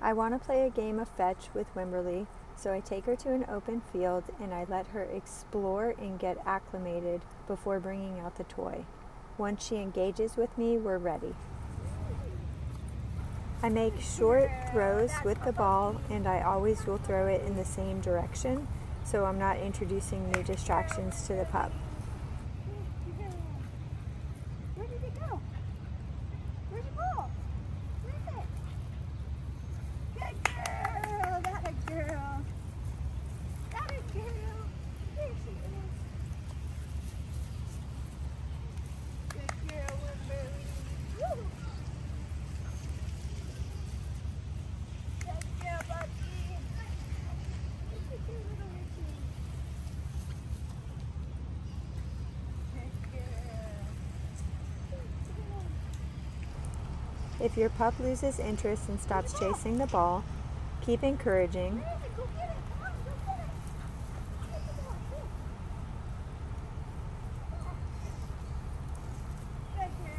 I want to play a game of fetch with Wimberley, so I take her to an open field and I let her explore and get acclimated before bringing out the toy. Once she engages with me, we're ready. I make short throws with the ball and I always will throw it in the same direction so I'm not introducing new distractions to the pup. If your pup loses interest and stops chasing the ball, keep encouraging.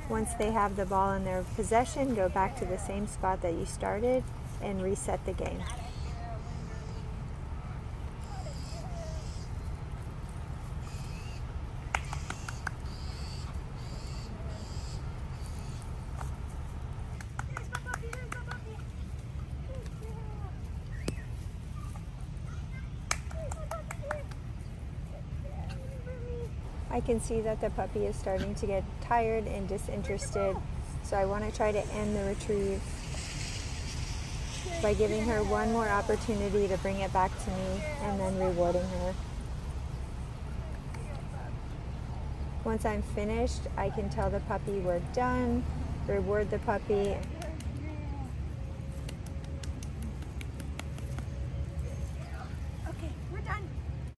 Once they have the ball in their possession, go back to the same spot that you started and reset the game. I can see that the puppy is starting to get tired and disinterested, so I want to try to end the retrieve by giving her one more opportunity to bring it back to me and then rewarding her. Once I'm finished, I can tell the puppy we're done, reward the puppy,